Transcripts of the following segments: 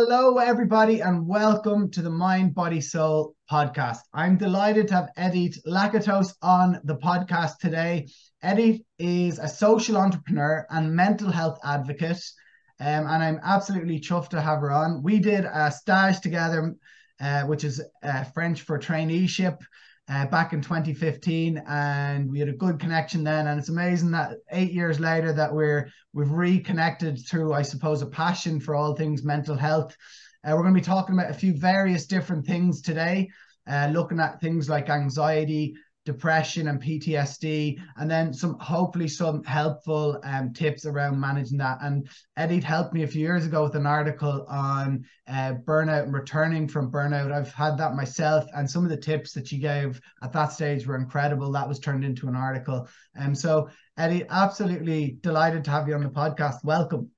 Hello, everybody, and welcome to the Mind, Body, Soul podcast. I'm delighted to have Edit Lakatos on the podcast today. Edit is a social entrepreneur and mental health advocate, um, and I'm absolutely chuffed to have her on. We did a stage together, uh, which is uh, French for traineeship uh, back in 2015 and we had a good connection then. And it's amazing that eight years later that we're we've reconnected through i suppose a passion for all things mental health. Uh, we're going to be talking about a few various different things today uh, looking at things like anxiety depression and PTSD, and then some hopefully some helpful um, tips around managing that. And Eddie helped me a few years ago with an article on uh, burnout and returning from burnout. I've had that myself, and some of the tips that she gave at that stage were incredible. That was turned into an article. And um, so, Eddie, absolutely delighted to have you on the podcast. Welcome.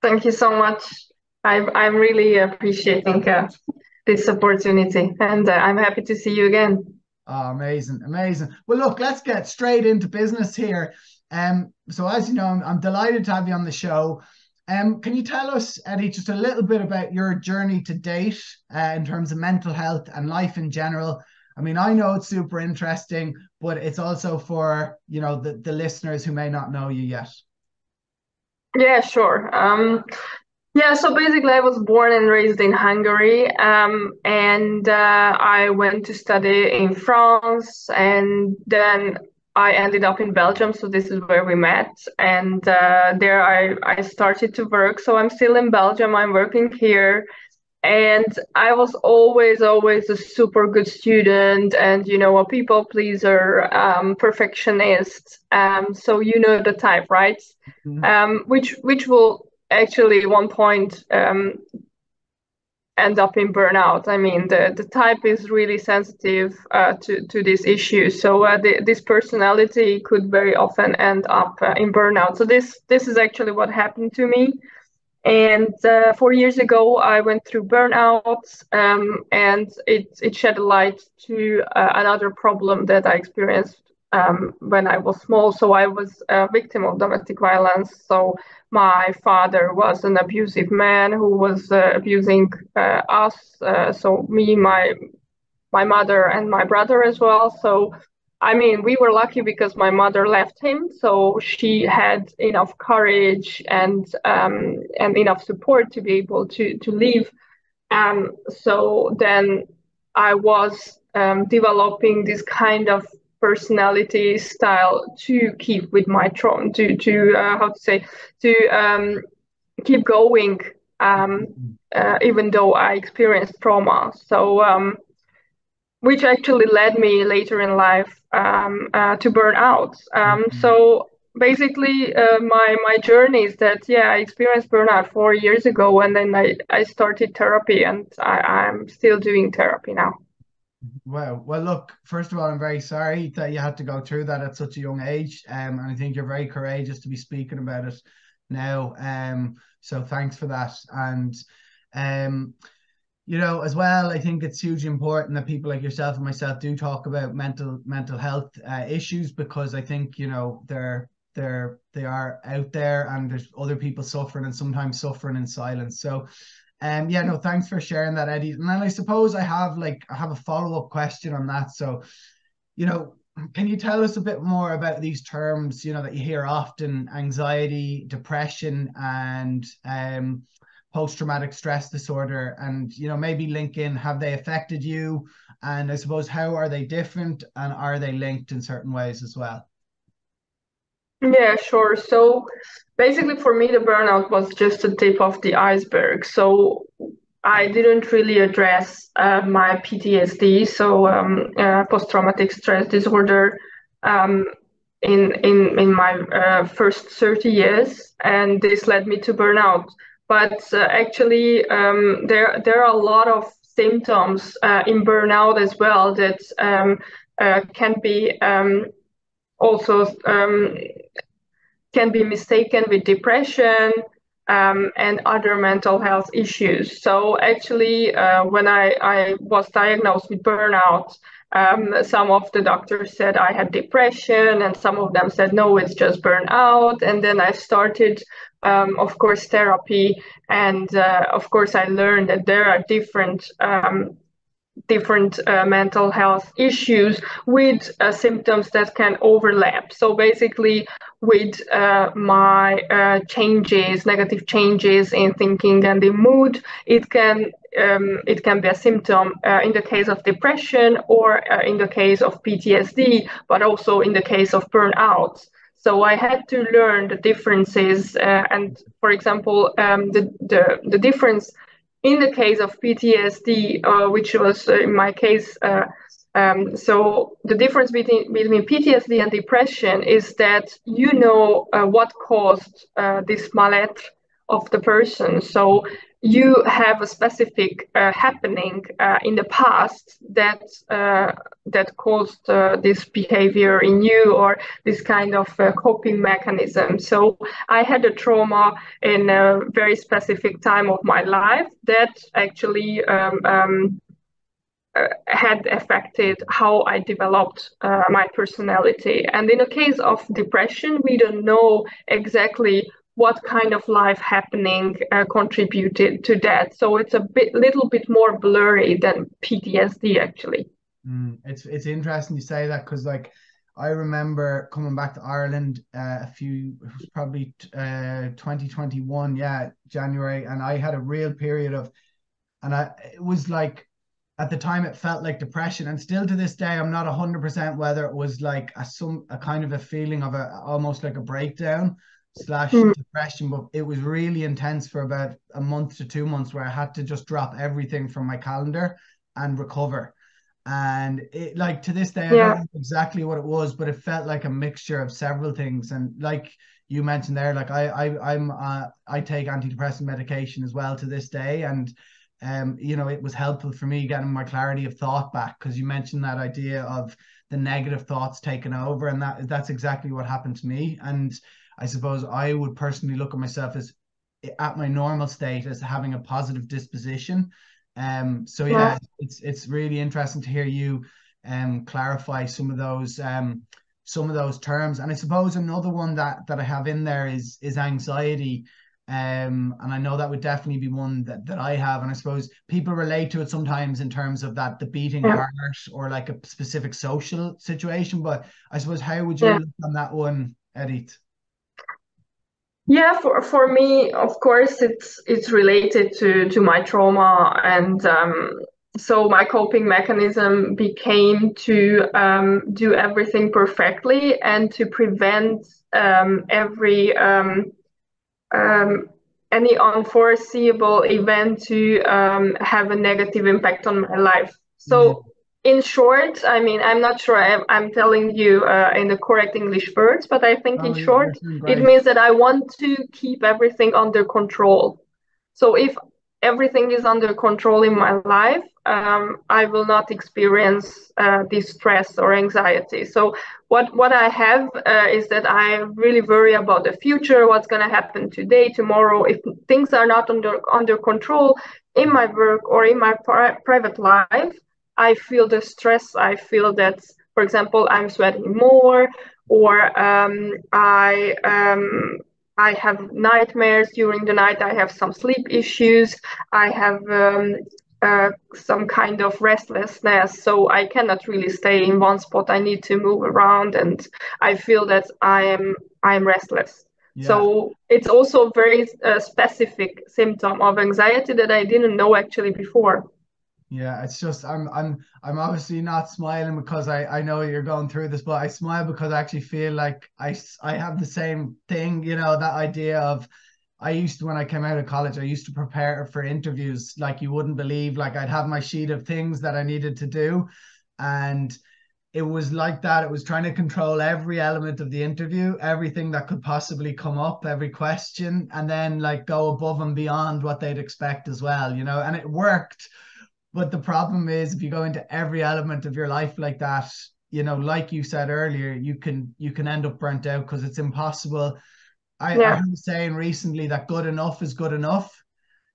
Thank you so much. I'm, I'm really appreciating uh, this opportunity, and uh, I'm happy to see you again. Oh, amazing, amazing. Well, look, let's get straight into business here. Um, so as you know, I'm, I'm delighted to have you on the show. Um, can you tell us, Eddie, just a little bit about your journey to date uh, in terms of mental health and life in general? I mean, I know it's super interesting, but it's also for you know the, the listeners who may not know you yet. Yeah, sure. Um, yeah, so basically, I was born and raised in Hungary, um, and uh, I went to study in France, and then I ended up in Belgium. So this is where we met, and uh, there I I started to work. So I'm still in Belgium. I'm working here, and I was always always a super good student, and you know a people pleaser, um, perfectionist. Um, so you know the type, right? Mm-hmm. Um, which which will actually one point um, end up in burnout. I mean, the, the type is really sensitive uh, to, to this issue. So uh, the, this personality could very often end up uh, in burnout. So this this is actually what happened to me. And uh, four years ago, I went through burnout, um, and it it shed a light to uh, another problem that I experienced um, when I was small. So I was a victim of domestic violence. So my father was an abusive man who was uh, abusing uh, us uh, so me my my mother and my brother as well so i mean we were lucky because my mother left him so she had enough courage and um, and enough support to be able to to leave um, so then i was um, developing this kind of personality style to keep with my throne to to uh, how to say to um, keep going um, uh, even though I experienced trauma. So um, which actually led me later in life um, uh, to burn out. Um, mm-hmm. So basically uh, my my journey is that yeah I experienced burnout four years ago and then I, I started therapy and I, I'm still doing therapy now. Well, well, look. First of all, I'm very sorry that you had to go through that at such a young age, um, and I think you're very courageous to be speaking about it now. Um, so thanks for that. And, um, you know, as well, I think it's hugely important that people like yourself and myself do talk about mental mental health uh, issues because I think you know they're they're they are out there and there's other people suffering and sometimes suffering in silence. So um, yeah, no, thanks for sharing that, Eddie. And then I suppose I have like I have a follow up question on that. So, you know, can you tell us a bit more about these terms? You know that you hear often: anxiety, depression, and um, post traumatic stress disorder. And you know, maybe link in: have they affected you? And I suppose how are they different, and are they linked in certain ways as well? Yeah, sure. So basically, for me, the burnout was just the tip of the iceberg. So I didn't really address uh, my PTSD, so um, uh, post-traumatic stress disorder, um, in in in my uh, first 30 years, and this led me to burnout. But uh, actually, um, there there are a lot of symptoms uh, in burnout as well that um, uh, can be um, also um, can be mistaken with depression um, and other mental health issues. So actually, uh, when I, I was diagnosed with burnout, Um, some of the doctors said I had depression, and some of them said no, it's just burnout. And then I started, um, of course, therapy, and uh, of course I learned that there are different um, different uh, mental health issues with uh, symptoms that can overlap. So basically, with uh, my uh, changes, negative changes in thinking and in mood, it can um, it can be a symptom uh, in the case of depression or uh, in the case of PTSD, but also in the case of burnout. So I had to learn the differences, and for example, um, the, the the difference in the case of PTSD, uh, which was uh, in my case, uh, um, so the difference between, between PTSD and depression is that you know uh, what caused uh, this mallet of the person. So you have a specific uh, happening uh, in the past that uh, that caused uh, this behavior in you or this kind of uh, coping mechanism. So I had a trauma in a very specific time of my life that actually um, um, uh, had affected how I developed my personality. And in a case of depression, we don't know exactly what kind of life happening uh, contributed to that. So it's a bit, little bit more blurry than PTSD actually. Mm, it's it's interesting you say that because like I remember coming back to Ireland uh, a few, probably uh, 2021, yeah, January, and I had a real period of, and I it was like at the time it felt like depression and still to this day i'm not 100% whether it was like a some a kind of a feeling of a almost like a breakdown slash mm. depression, but it was really intense for about a month to two months where I had to just drop everything from my calendar and recover. And it like to this day, I don't know exactly what it was, but it felt like a mixture of several things. And like you mentioned there, like I, I I'm uh, I take antidepressant medication as well to this day, and um, you know, it was helpful for me getting my clarity of thought back because you mentioned that idea of the negative thoughts taking over, and that that's exactly what happened to me. And I suppose I would personally look at myself as at my normal state as having a positive disposition. Um, so yeah, yeah, it's it's really interesting to hear you um clarify some of those um some of those terms. And I suppose another one that that I have in there is is anxiety. Um, and I know that would definitely be one that, that I have. And I suppose people relate to it sometimes in terms of that the beating yeah. heart or like a specific social situation. But I suppose how would you yeah. look on that one, Edit? Yeah, for for me, of course, it's it's related to to my trauma, and um, so my coping mechanism became to um, do everything perfectly and to prevent um, every um, um, any unforeseeable event to um, have a negative impact on my life. So. In short, I mean, I'm not sure I'm, I'm telling you uh, in the correct English words, but I think oh, in short, it means that I want to keep everything under control. So if everything is under control in my life, um, I will not experience uh, this stress or anxiety. So what what I have uh, is that I really worry about the future, what's going to happen today, tomorrow. If things are not under under control in my work or in my pri- private life, I feel the stress. I feel that, for example, I'm sweating more, or um, I um, I have nightmares during the night. I have some sleep issues. I have um, uh, some kind of restlessness. So I cannot really stay in one spot. I need to move around, and I feel that I am I am restless. Yeah. So it's also a very uh, specific symptom of anxiety that I didn't know actually before. Yeah, it's just I'm I'm I'm obviously not smiling because I I know you're going through this, but I smile because I actually feel like I I have the same thing, you know, that idea of I used to when I came out of college, I used to prepare for interviews like you wouldn't believe. Like I'd have my sheet of things that I needed to do, and it was like that. It was trying to control every element of the interview, everything that could possibly come up, every question, and then like go above and beyond what they'd expect as well, you know. And it worked but the problem is if you go into every element of your life like that, you know, like you said earlier, you can you can end up burnt out because it's impossible. I, yeah. I was saying recently that good enough is good enough.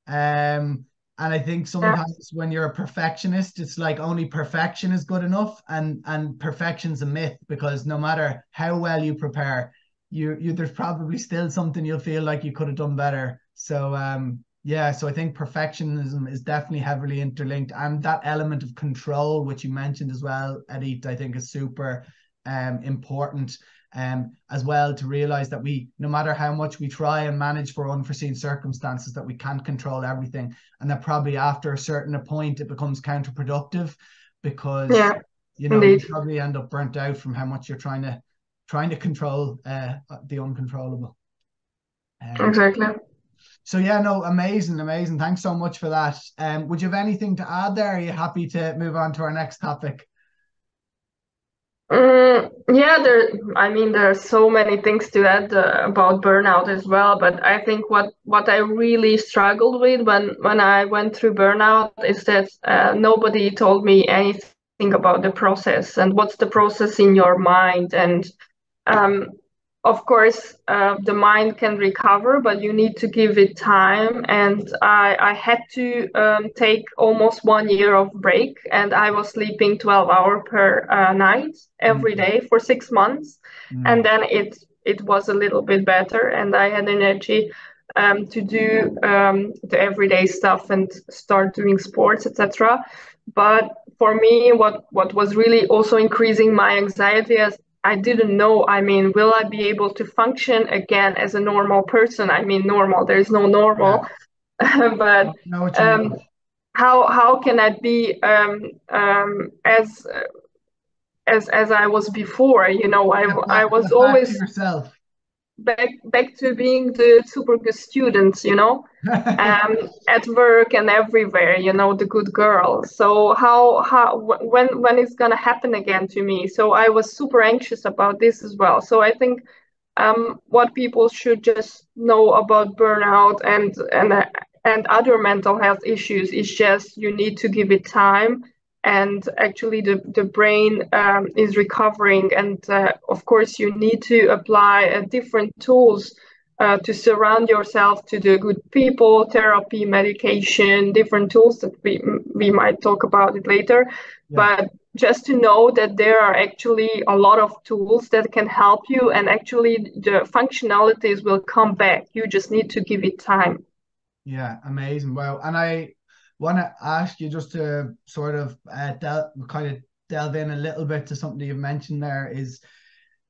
Um, And I think sometimes yeah. when you're a perfectionist, it's like only perfection is good enough, and and perfection's a myth because no matter how well you prepare, you you there's probably still something you'll feel like you could have done better. So um yeah, so I think perfectionism is definitely heavily interlinked, and that element of control, which you mentioned as well, Edit, I think is super um important um, as well to realize that we, no matter how much we try and manage for unforeseen circumstances, that we can't control everything, and that probably after a certain point it becomes counterproductive because yeah, you know indeed. you probably end up burnt out from how much you're trying to trying to control uh, the uncontrollable. Um, exactly. So yeah, no, amazing, amazing. Thanks so much for that. Um, would you have anything to add there? Are you happy to move on to our next topic? Mm, yeah, there. I mean, there are so many things to add uh, about burnout as well. But I think what what I really struggled with when when I went through burnout is that uh, nobody told me anything about the process and what's the process in your mind and um, of course, uh, the mind can recover, but you need to give it time. And I, I had to um, take almost one year of break, and I was sleeping 12 hours per uh, night every mm-hmm. for six months. Mm. And then it it was a little bit better, and I had energy um, to do um, the everyday stuff and start doing sports, etc. But for me, what what was really also increasing my anxiety as I didn't know. I mean, will I be able to function again as a normal person? I mean, normal. There is no normal, yeah. but um, how how can I be um, um, as as as I was before? You know, I I was always yourself back back to being the super good student you know? Um, at work and everywhere you know the good girl. So how how when when it's gonna happen again to me? So i was super anxious about this as well. So i think um, what people should just know about burnout and and and other mental health issues is just you need to give it time and actually the, the brain um, is recovering. And uh, of course you need to apply uh, different tools uh, to surround yourself to the good people therapy medication different tools that we we might talk about it later. Yeah. but just to know that there are actually a lot of tools that can help you and actually the functionalities will come back. You just need to give it time. Yeah amazing. Well and i want to ask you just to sort of uh, del- kind of delve in a little bit to something you've mentioned there is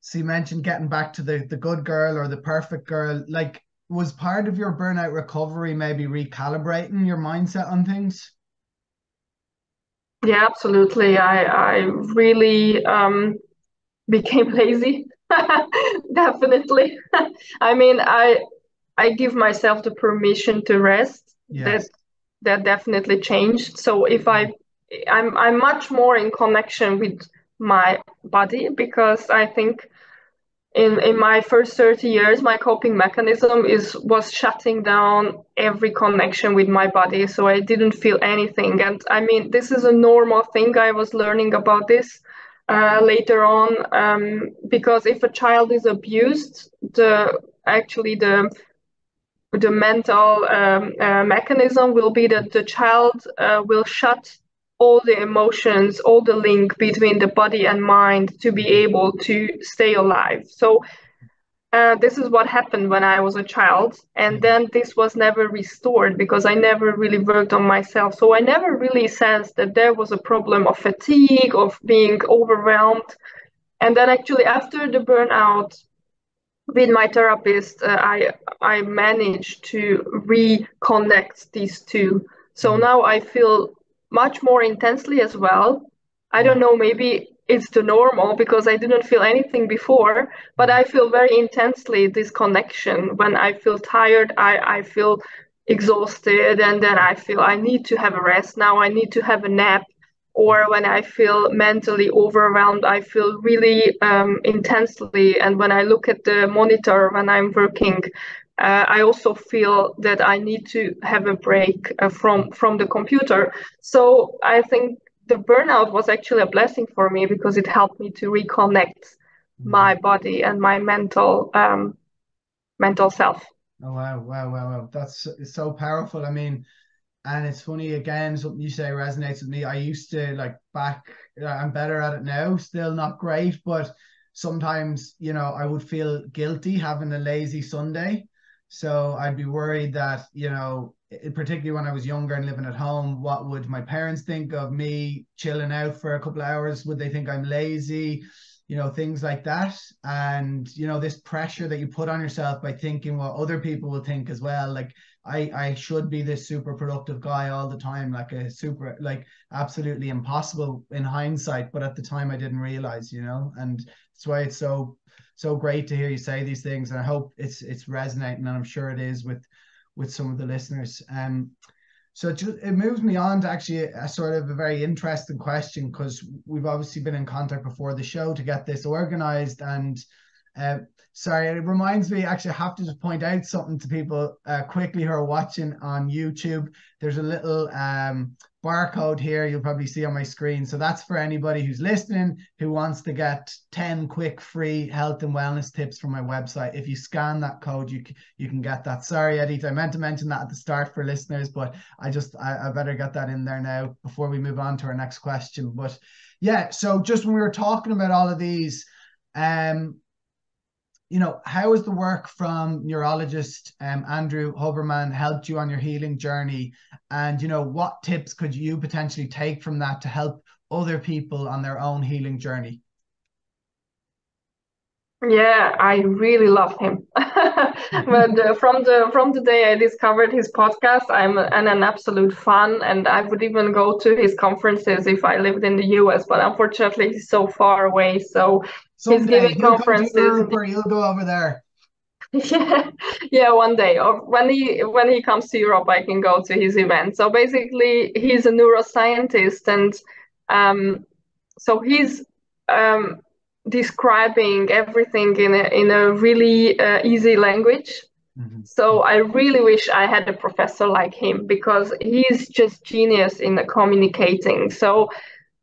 so you mentioned getting back to the the good girl or the perfect girl. Like was part of your burnout recovery maybe recalibrating your mindset on things? Yeah absolutely. I i really um became lazy. Definitely. I mean i i give myself the permission to rest. Yes. that that definitely changed. So if I, I'm I'm much more in connection with my body because I think in in my first 30 years my coping mechanism is was shutting down every connection with my body. So i didn't feel anything. And i mean this is a normal thing. I was learning about this uh, later on um, because if a child is abused the actually the the mental um, uh, mechanism will be that the child uh, will shut all the emotions, all the link between the body and mind to be able to stay alive. So uh, this is what happened when I was a child, and then this was never restored because I never really worked on myself. So I never really sensed that there was a problem of fatigue, of being overwhelmed. And then actually after the burnout, with my therapist, uh, I I managed to reconnect these two. So mm-hmm. now I feel much more intensely as well. I don't know, maybe it's the normal because I didn't feel anything before, but I feel very intensely this connection. When I feel tired, I, I feel exhausted, and then I feel I need to have a rest. Now I need to have a nap or when I feel mentally overwhelmed, I feel really um, intensely. And when I look at the monitor when I'm working, uh, I also feel that I need to have a break uh, from from the computer. So I think the burnout was actually a blessing for me because it helped me to reconnect mm-hmm. my body and my mental um, mental self. Oh wow, wow, wow, wow! That's so powerful. I mean, and it's funny again, something you say resonates with me. I used to like back, uh, I'm better at it now, still not great, but sometimes, you know, I would feel guilty having a lazy Sunday. So I'd be worried that, you know, particularly when I was younger and living at home, what would my parents think of me chilling out for a couple of hours? Would they think I'm lazy? You know, things like that. And, you know, this pressure that you put on yourself by thinking what other people will think as well. Like I I should be this super productive guy all the time, like a super like absolutely impossible in hindsight, but at the time I didn't realize, you know, and that's why it's so so great to hear you say these things, and I hope it's it's resonating, and I'm sure it is with with some of the listeners. Um, so it, just, it moves me on to actually a, a sort of a very interesting question because we've obviously been in contact before the show to get this organized and uh, sorry, it reminds me. Actually, I have to just point out something to people uh, quickly who are watching on YouTube. There's a little um, barcode here you'll probably see on my screen. So that's for anybody who's listening who wants to get 10 quick free health and wellness tips from my website. If you scan that code, you you can get that. Sorry, Eddie, I meant to mention that at the start for listeners, but I just I, I better get that in there now before we move on to our next question. But yeah, so just when we were talking about all of these, um, you know, how has the work from neurologist um, Andrew Huberman helped you on your healing journey? And, you know, what tips could you potentially take from that to help other people on their own healing journey? Yeah, I really love him. but uh, from the from the day I discovered his podcast, I'm an, an absolute fan, and I would even go to his conferences if I lived in the US. But unfortunately, he's so far away. So Someday, he's giving conferences. You'll go over there. yeah, yeah, one day. Or when he when he comes to Europe, I can go to his event. So basically, he's a neuroscientist, and um, so he's um describing everything in a, in a really uh, easy language. Mm-hmm. So I really wish I had a professor like him because he's just genius in communicating. So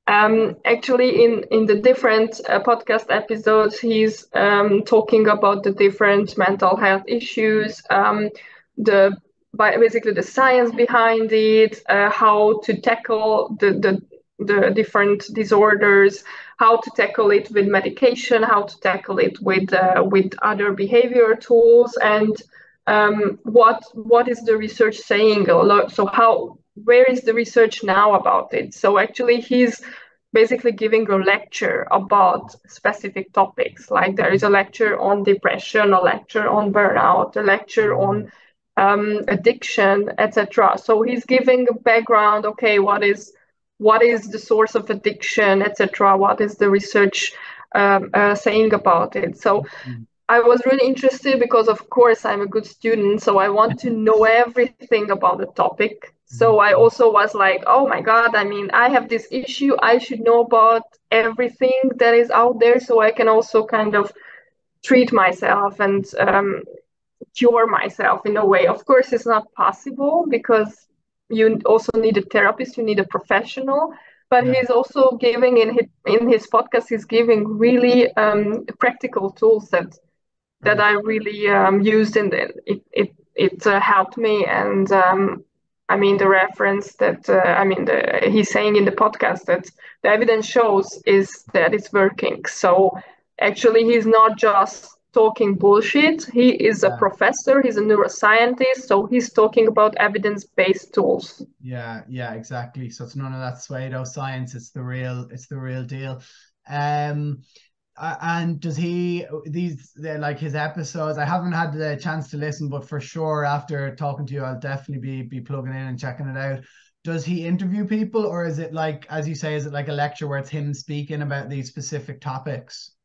um, actually, in in the different uh, podcast episodes, he's um, talking about the different mental health issues, um, the basically the science behind it, uh, how to tackle the, the the different disorders, how to tackle it with medication, how to tackle it with uh, with other behavior tools, and um, what what is the research saying? So how where is the research now about it? So actually, he's basically giving a lecture about specific topics. Like there is a lecture on depression, a lecture on burnout, a lecture on um, addiction, etc. So he's giving a background. Okay, what is what is the source of addiction, etc. What is the research um, uh, saying about it? So. Mm-hmm. I was really interested because, of course, I'm a good student, so I want to know everything about the topic. So mm-hmm. I also was like, oh my God, I mean, I have this issue. I should know about everything that is out there so I can also kind of treat myself and um, cure myself in a way. Of course, it's not possible because you also need a therapist, you need a professional. But yeah. he's also giving in his in his podcast, he's giving really um, practical tools that that I really um, used and it it it uh, helped me. And um, I mean the reference that uh, I mean the, he's saying in the podcast that the evidence shows is that it's working. So actually, he's not just talking bullshit. He is yeah. a professor, he's a neuroscientist, so he's talking about evidence-based tools. Yeah, yeah, exactly. So it's none of that pseudo science, it's the real it's the real deal. Um Uh, and does he these like his episodes i haven't had the chance to listen but for sure after talking to you i'll definitely be be plugging in and checking it out does he interview people or is it like as you say is it like a lecture where it's him speaking about these specific topics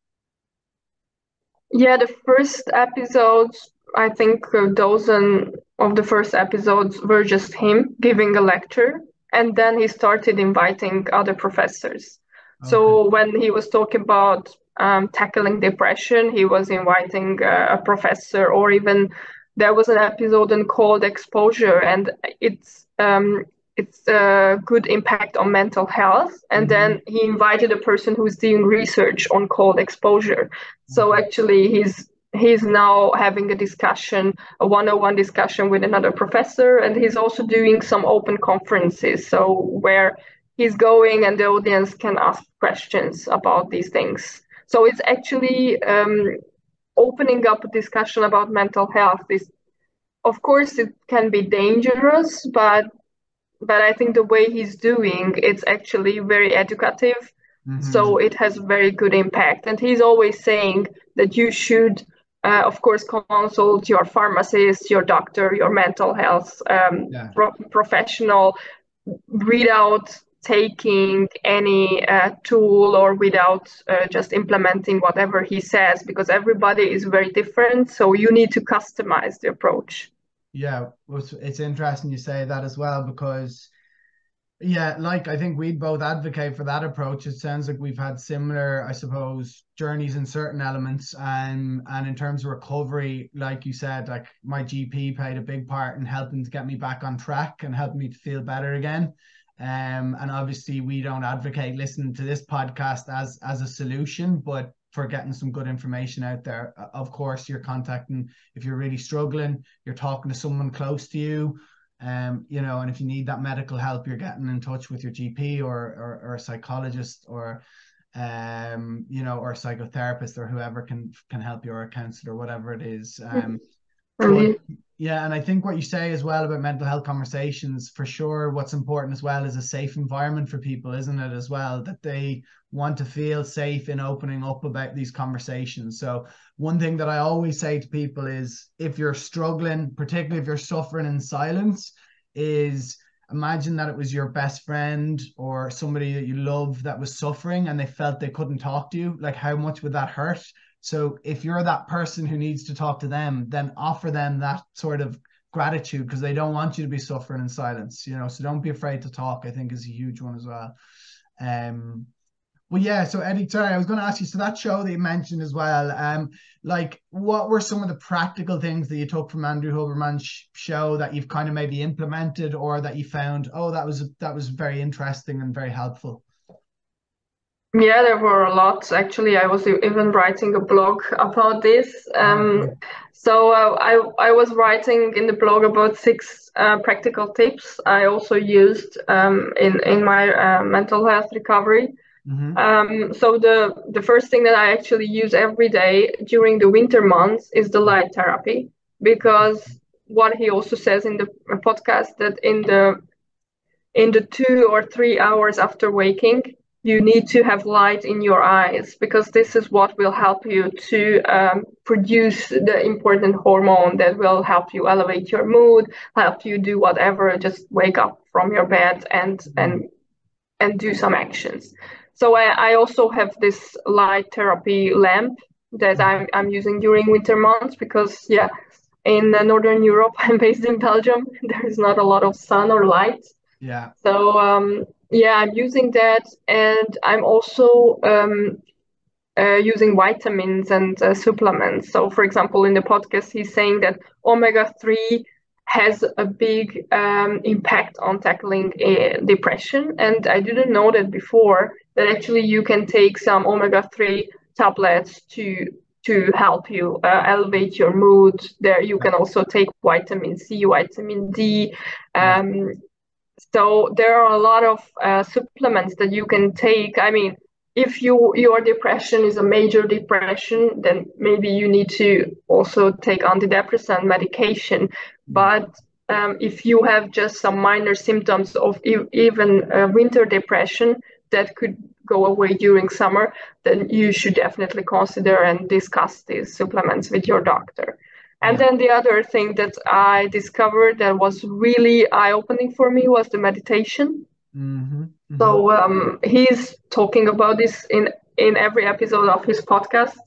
yeah, the first episodes, I think a dozen of the first episodes were just him giving a lecture. And then he started inviting other professors. Okay. So when he was talking about um, tackling depression, he was inviting uh, a professor, or even there was an episode on cold exposure, and it's um, it's a good impact on mental health. And mm-hmm. then he invited a person who's doing research on cold exposure. So mm-hmm. actually, he's he's now having a discussion, a one-on-one discussion with another professor, and he's also doing some open conferences. So where he's going and the audience can ask questions about these things. So it's actually um, opening up a discussion about mental health. Is, of course, it can be dangerous, but but I think the way he's doing it's actually very educative. Mm-hmm. So it has very good impact. And he's always saying that you should uh, of course, consult your pharmacist, your doctor, your mental health um, yeah. pro- professional without taking any uh, tool or without uh, just implementing whatever he says, because everybody is very different. So you need to customize the approach. Yeah, it's interesting you say that as well, because yeah, like I think we'd both advocate for that approach. It sounds like we've had similar, I suppose, journeys in certain elements. And and in terms of recovery, like you said, like my GP played a big part in helping to get me back on track and helping me to feel better again. Um, and obviously we don't advocate listening to this podcast as as a solution, but for getting some good information out there. Of course, you're contacting if you're really struggling, you're talking to someone close to you um, you know, and if you need that medical help, you're getting in touch with your GP or or, or a psychologist or um, you know, or a psychotherapist or whoever can can help you or a counselor, whatever it is. Um, but, yeah, and I think what you say as well about mental health conversations, for sure, what's important as well is a safe environment for people, isn't it? As well, that they want to feel safe in opening up about these conversations. So, one thing that I always say to people is if you're struggling, particularly if you're suffering in silence, is imagine that it was your best friend or somebody that you love that was suffering and they felt they couldn't talk to you. Like, how much would that hurt? So if you're that person who needs to talk to them, then offer them that sort of gratitude because they don't want you to be suffering in silence, you know. So don't be afraid to talk, I think is a huge one as well. Um well, yeah. So Eddie, sorry, I was going to ask you. So that show that you mentioned as well, um, like, what were some of the practical things that you took from Andrew Huberman's sh- show that you've kind of maybe implemented, or that you found, oh, that was that was very interesting and very helpful? Yeah, there were a lot. Actually, I was even writing a blog about this. Um, so uh, I I was writing in the blog about six uh, practical tips I also used um, in in my uh, mental health recovery. Mm-hmm. Um, so the the first thing that I actually use every day during the winter months is the light therapy because what he also says in the podcast that in the in the two or three hours after waking you need to have light in your eyes because this is what will help you to um, produce the important hormone that will help you elevate your mood help you do whatever just wake up from your bed and and and do some actions. So i, I also have this light therapy lamp that I'm, I'm using during winter months because yeah in northern europe i'm based in belgium there is not a lot of sun or light. Yeah. So um yeah, I'm using that, and I'm also um, uh, using vitamins and uh, supplements. So, for example, in the podcast, he's saying that omega three has a big um, impact on tackling uh, depression, and I didn't know that before. That actually you can take some omega three tablets to to help you uh, elevate your mood. There, you can also take vitamin C, vitamin D. Um, so there are a lot of uh, supplements that you can take. I mean, if you your depression is a major depression, then maybe you need to also take antidepressant medication. But um, if you have just some minor symptoms of e- even uh, winter depression that could go away during summer, then you should definitely consider and discuss these supplements with your doctor. And then the other thing that I discovered that was really eye opening for me was the meditation. Mm-hmm. Mm-hmm. So um, he's talking about this in, in every episode of his podcast.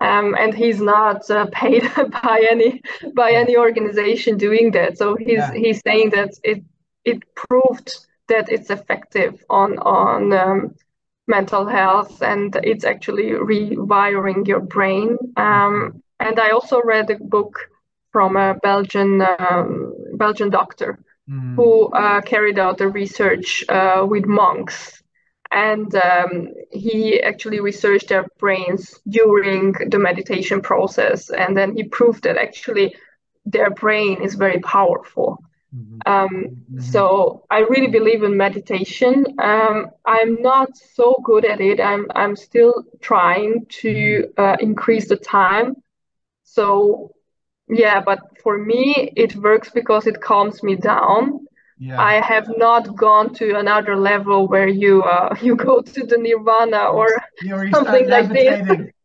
Um, and he's not uh, paid by any by any organization doing that. So he's yeah. he's saying that it it proved that it's effective on on um, mental health and it's actually rewiring your brain. Um, and I also read a book from a Belgian um, Belgian doctor mm. who uh, carried out the research uh, with monks, and um, he actually researched their brains during the meditation process and then he proved that actually their brain is very powerful mm-hmm. Um, mm-hmm. so i really believe in meditation um, i'm not so good at it i'm, I'm still trying to uh, increase the time so yeah but for me it works because it calms me down yeah. I have not gone to another level where you uh, you go to the nirvana or you something like this.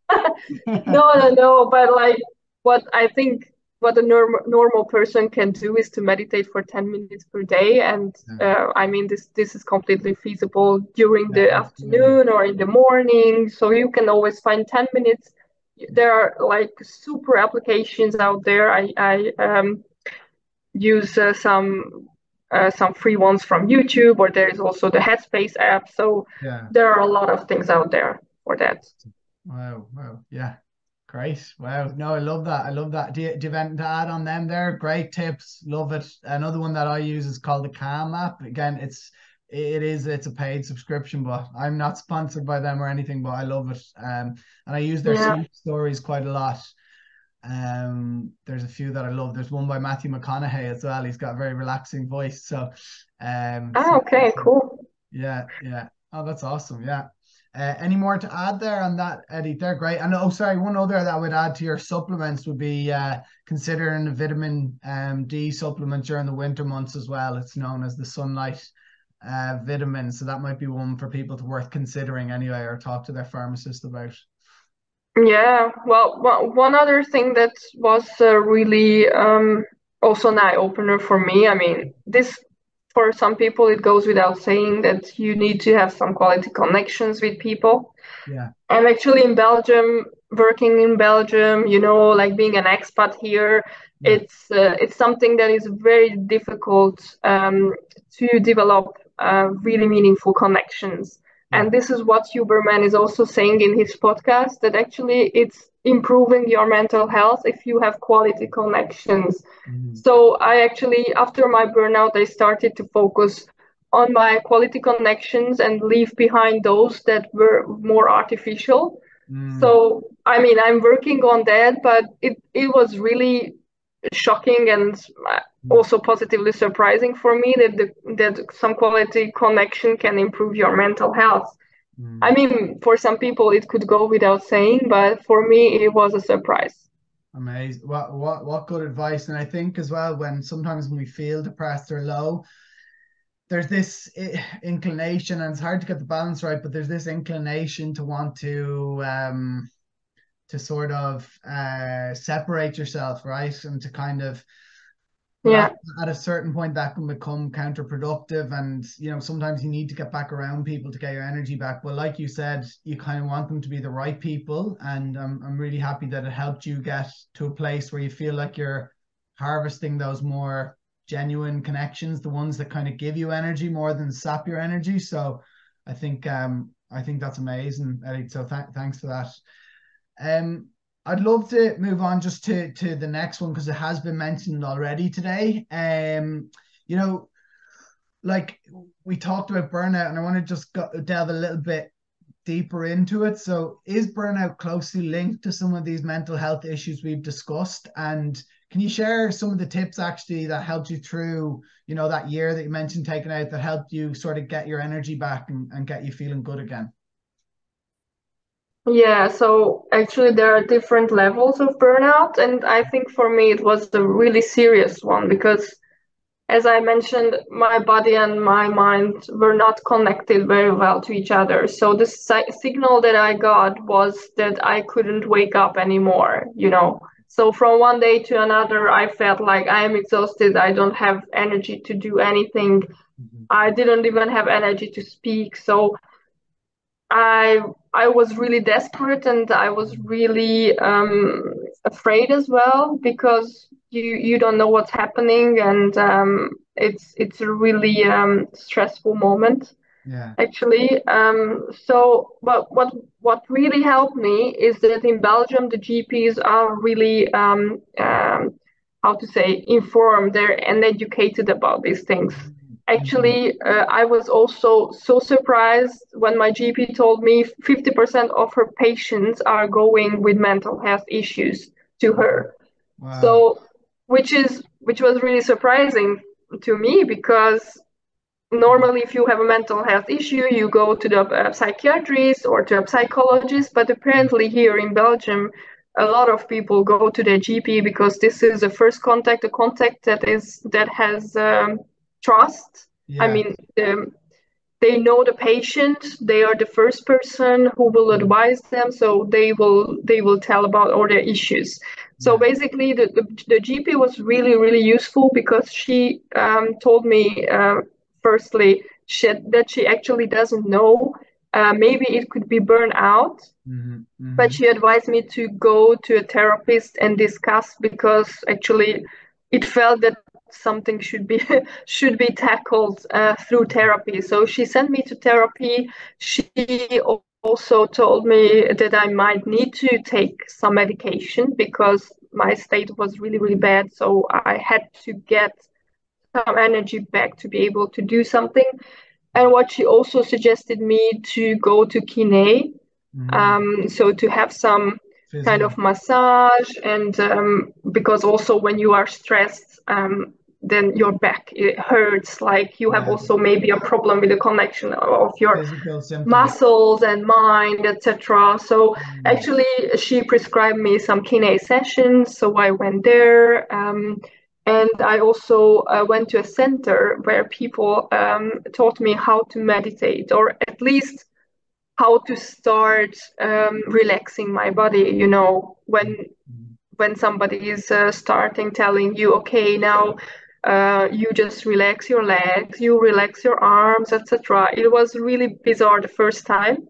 no, no, no. But like what I think what a norm- normal person can do is to meditate for 10 minutes per day and uh, i mean this this is completely feasible during yeah, the afternoon or in the morning so you can always find 10 minutes there are like super applications out there i i um, use uh, some uh, some free ones from YouTube, or there is also the Headspace app. So yeah. there are a lot of things out there for that. Wow, wow, yeah, great. Wow, no, I love that. I love that. Do you, do you have anything to add on them there? Great tips, love it. Another one that I use is called the Calm app. Again, it's it is it's a paid subscription, but I'm not sponsored by them or anything, but I love it. Um, and I use their yeah. stories quite a lot. Um, there's a few that I love. There's one by Matthew McConaughey as well. He's got a very relaxing voice. So, um, oh, okay, so, cool. Yeah, yeah. Oh, that's awesome. Yeah. Uh, any more to add there on that, Eddie? They're great. And oh, sorry, one other that I would add to your supplements would be uh, considering the vitamin um, D supplement during the winter months as well. It's known as the sunlight uh, vitamin. So that might be one for people to worth considering anyway, or talk to their pharmacist about. Yeah, well, one other thing that was uh, really um, also an eye opener for me. I mean, this for some people it goes without saying that you need to have some quality connections with people. Yeah. And actually, in Belgium, working in Belgium, you know, like being an expat here, yeah. it's uh, it's something that is very difficult um, to develop uh, really meaningful connections. And this is what Huberman is also saying in his podcast that actually it's improving your mental health if you have quality connections. Mm-hmm. So I actually, after my burnout, I started to focus on my quality connections and leave behind those that were more artificial. Mm. So I mean, I'm working on that, but it it was really shocking and also positively surprising for me that the, that some quality connection can improve your mental health. Mm. I mean, for some people it could go without saying, but for me it was a surprise. Amazing. What what what good advice. And I think as well when sometimes when we feel depressed or low, there's this inclination and it's hard to get the balance right, but there's this inclination to want to um to sort of uh separate yourself, right? And to kind of yeah. at, a certain point that can become counterproductive and you know sometimes you need to get back around people to get your energy back. But like you said you kind of want them to be the right people. And um, i'm really happy that it helped you get to a place where you feel like you're harvesting those more genuine connections the ones that kind of give you energy more than sap your energy. So i think um i think that's amazing Eddie. so th- thanks for that um I'd love to move on just to to the next one because it has been mentioned already today. Um, you know, like we talked about burnout, and I want to just go, delve a little bit deeper into it. So, is burnout closely linked to some of these mental health issues we've discussed? And can you share some of the tips actually that helped you through, you know, that year that you mentioned taking out that helped you sort of get your energy back and, and get you feeling good again? Yeah, so actually there are different levels of burnout, and I think for me it was the really serious one because, as I mentioned, my body and my mind were not connected very well to each other. So the si- signal that I got was that I couldn't wake up anymore, you know. So from one day to another, I felt like I am exhausted. I don't have energy to do anything. Mm-hmm. I didn't even have energy to speak. So I I was really desperate and I was really um, afraid as well because you you don't know what's happening and um, it's it's a really um, stressful moment. Yeah. Actually, um, so but what what really helped me is that in Belgium the GPs are really um, um, how to say informed they're and educated about these things. Actually, uh, I was also so surprised when my GP told me 50% of her patients are going with mental health issues to her. Wow. So, which is which was really surprising to me because normally if you have a mental health issue you go to the uh, psychiatrist or to a psychologist but apparently here in belgium a lot of people go to their gp because this is the first contact a contact that is that has um, trust. Yeah. i mean um, they know the patient. They are the first person who will advise them so they will they will tell about all their issues. So basically the, the, the gp was really really useful because she um, told me uh, firstly she, that she actually doesn't know uh, maybe it could be burnout mm-hmm, mm-hmm. but she advised me to go to a therapist and discuss because actually it felt that something should be should be tackled uh, through therapy so she sent me to therapy she also told me that i might need to take some medication because my state was really really bad so i had to get some energy back to be able to do something. And what she also suggested me to go to kine, mm-hmm. um, so to have some kind of massage, and um, because also when you are stressed, um, then your back it hurts. Like you have yeah. also maybe a problem with the connection of your muscles and mind, etc. So mm-hmm. actually, she prescribed me some kine sessions. So I went there. Um, and I also uh, went to a center where people um, taught me how to meditate, or at least how to start um, relaxing my body. You know, when when somebody is uh, starting telling you, okay, now uh, you just relax your legs, you relax your arms, etc. It was really bizarre the first time,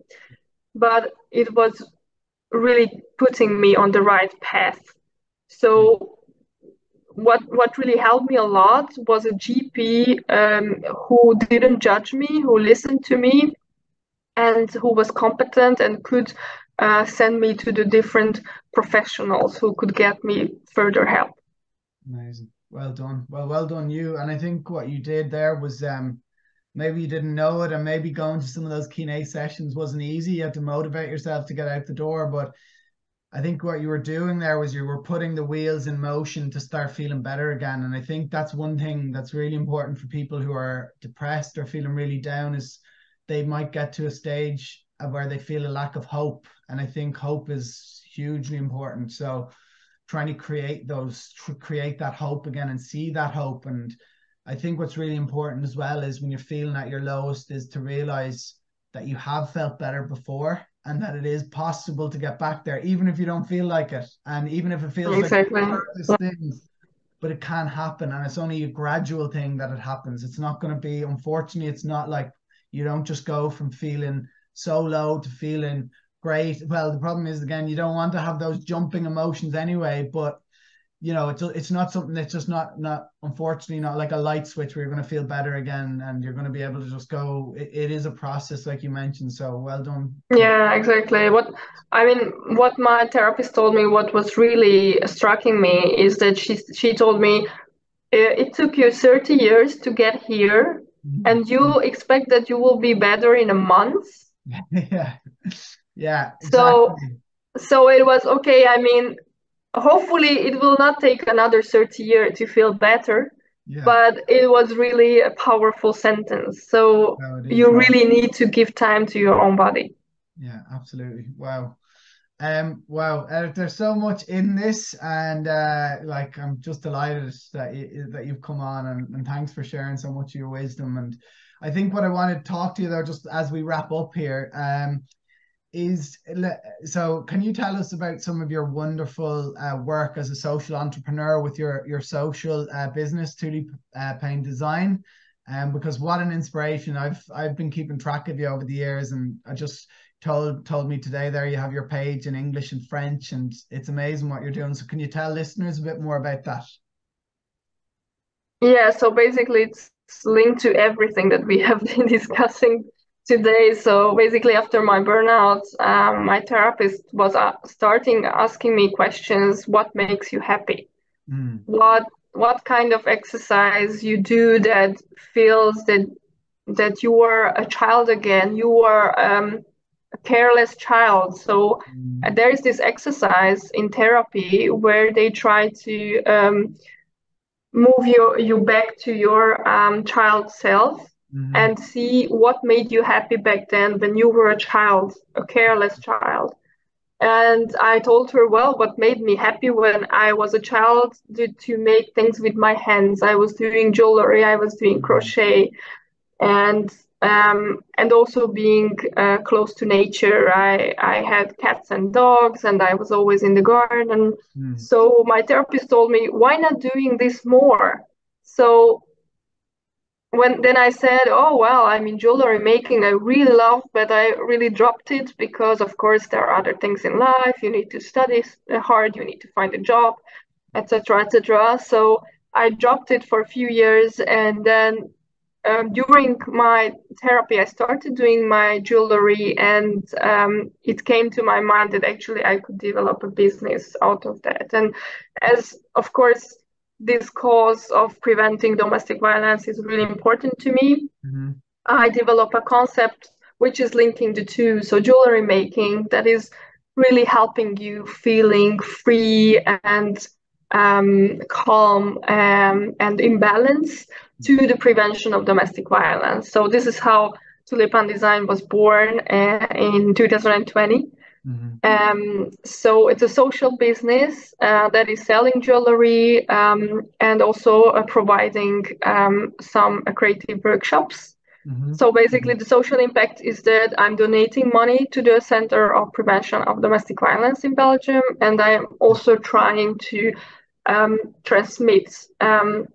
but it was really putting me on the right path. So what what really helped me a lot was a GP um, who didn't judge me, who listened to me, and who was competent and could uh, send me to the different professionals who could get me further help. Amazing. Well done. Well, well done you. And I think what you did there was um, maybe you didn't know it, and maybe going to some of those kine sessions wasn't easy. You had to motivate yourself to get out the door, but I think what you were doing there was you were putting the wheels in motion to start feeling better again. And I think that's one thing that's really important for people who are depressed or feeling really down is they might get to a stage where they feel a lack of hope. And I think hope is hugely important. So trying to create those, create that hope again and see that hope. And I think what's really important as well is when you're feeling at your lowest is to realize that you have felt better before and that it is possible to get back there, even if you don't feel like it, and even if it feels exactly. like things, but it can happen, and it's only a gradual thing that it happens. It's not going to be, unfortunately, it's not like you don't just go from feeling so low to feeling great. Well, the problem is again, you don't want to have those jumping emotions anyway, but you know, it's it's not something that's just not not unfortunately not like a light switch where you're going to feel better again and you're going to be able to just go. It, it is a process, like you mentioned. So well done. Yeah, exactly. What I mean, what my therapist told me, what was really striking me is that she she told me it took you 30 years to get here, mm-hmm. and you expect that you will be better in a month. yeah, yeah. Exactly. So so it was okay. I mean hopefully it will not take another 30 years to feel better yeah. but it was really a powerful sentence so no, you really need to give time to your own body yeah absolutely wow um wow uh, there's so much in this and uh like i'm just delighted that you, that you've come on and, and thanks for sharing so much of your wisdom and i think what i want to talk to you though just as we wrap up here um is so can you tell us about some of your wonderful uh, work as a social entrepreneur with your your social uh, business Tulip uh, Paint Design? Um, because what an inspiration. I've I've been keeping track of you over the years and I just told told me today there you have your page in English and French and it's amazing what you're doing. So can you tell listeners a bit more about that? Yeah so basically it's linked to everything that we have been discussing today. So basically, after my burnout, um, my therapist was uh, starting asking me questions: What makes you happy? Mm. What what kind of exercise you do that feels that that you are a child again you are um, a careless child so mm. there is this exercise in therapy where they try to um, move you you back to your um, child self mm-hmm. and see what made you happy back then when you were a child a careless child and I told her, well, what made me happy when I was a child did to make things with my hands. I was doing jewelry, I was doing crochet, and um, and also being uh, close to nature. I I had cats and dogs, and I was always in the garden. Mm. So my therapist told me, why not doing this more? So when then I said, "Oh well, I'm in jewelry making. I really love, but I really dropped it because, of course, there are other things in life. You need to study hard. You need to find a job, etc., etc." So I dropped it for a few years, and then um, during my therapy, I started doing my jewelry, and um, it came to my mind that actually I could develop a business out of that. And as of course this cause of preventing domestic violence is really important to me. Mm-hmm. I develop a concept which is linking the two. So jewelry making that is really helping you feeling free and um, calm um, and in balance to the prevention of domestic violence. So this is how Tulipane Design was born uh, in 2020. Mm-hmm. Um, so it's a social business uh, that is selling jewelry um, and also uh, providing um, some uh, creative workshops. Mm-hmm. So basically, the social impact is that I'm donating money to the Center of Prevention of Domestic Violence in Belgium, and I am also trying to um, transmit um,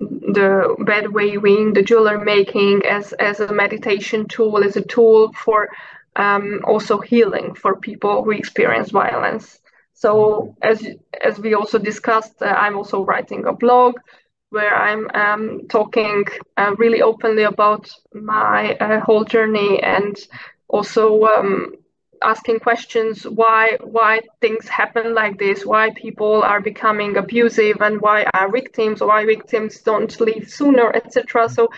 the bead weaving, the jewelry making as as a meditation tool, as a tool for um, also healing for people who experience violence. So as as we also discussed, uh, I'm also writing a blog where I'm um, talking uh, really openly about my uh, whole journey and also um, asking questions why why things happen like this why people are becoming abusive and why are victims why victims don't leave sooner etc so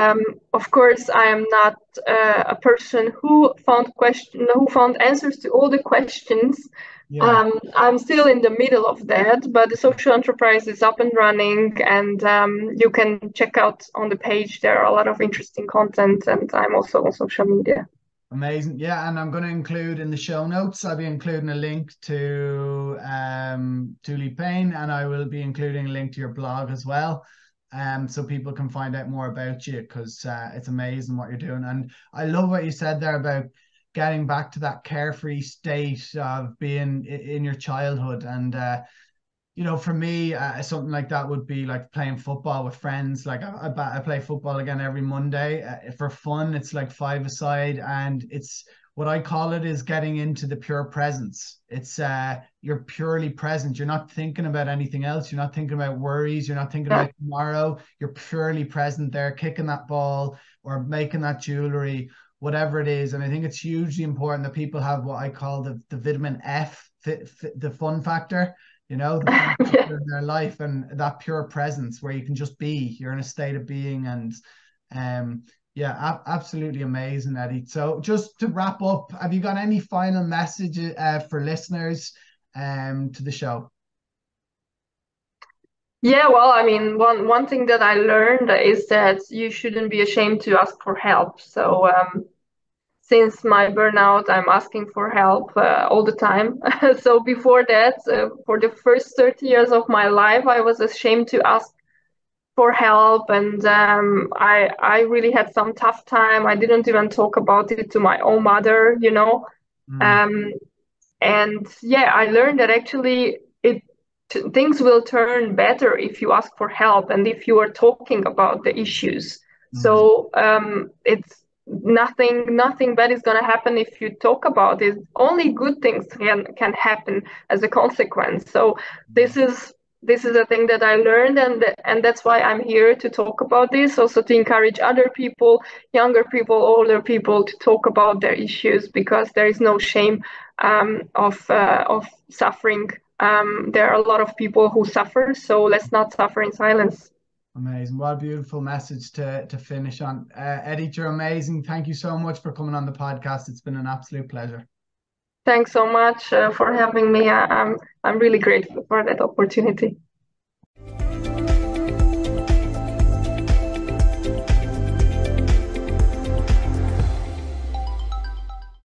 um, of course, I am not uh, a person who found question who found answers to all the questions. Yeah. Um, I'm still in the middle of that, but the social enterprise is up and running, and um, you can check out on the page. There are a lot of interesting content, and I'm also on social media. Amazing, yeah, and I'm going to include in the show notes. I'll be including a link to um, Payne, and I will be including a link to your blog as well um, so people can find out more about you because uh, it's amazing what you're doing. And I love what you said there about getting back to that carefree state of being in your childhood. And, uh, you know, for me, uh, something like that would be like playing football with friends. Like I, I, I play football again every Monday uh, for fun. It's like five aside, and it's what I call it is getting into the pure presence. It's uh you're purely present. You're not thinking about anything else. You're not thinking about worries. You're not thinking about tomorrow. You're purely present there, kicking that ball or making that jewelry, whatever it is. And I think it's hugely important that people have what I call the, the vitamin F, the fun factor, you know, the yeah. in their life and that pure presence where you can just be. You're in a state of being and um yeah, ab- absolutely amazing, Eddie. So, just to wrap up, have you got any final message uh, for listeners um, to the show? Yeah, well, I mean, one one thing that I learned is that you shouldn't be ashamed to ask for help. So, um, since my burnout, I'm asking for help uh, all the time. so before that, uh, for the first 30 years of my life, I was ashamed to ask for help and um, I, I really had some tough time. I didn't even talk about it to my own mother you know? Mm. um, and yeah i learned that actually it things will turn better if you ask for help and if you are talking about the issues. Mm. so um, it's nothing nothing bad is going to happen if you talk about it. Only good things can can happen as a consequence. So this is this is a thing that I learned, and and that's why I'm here to talk about this, also to encourage other people, younger people, older people, to talk about their issues because there is no shame um, of uh, of suffering. Um, there are a lot of people who suffer, so let's not suffer in silence. Amazing! What a beautiful message to to finish on, uh, Edith. You're amazing. Thank you so much for coming on the podcast. It's been an absolute pleasure. Thanks so much uh, for having me. I, am I'm, I'm really grateful for that opportunity.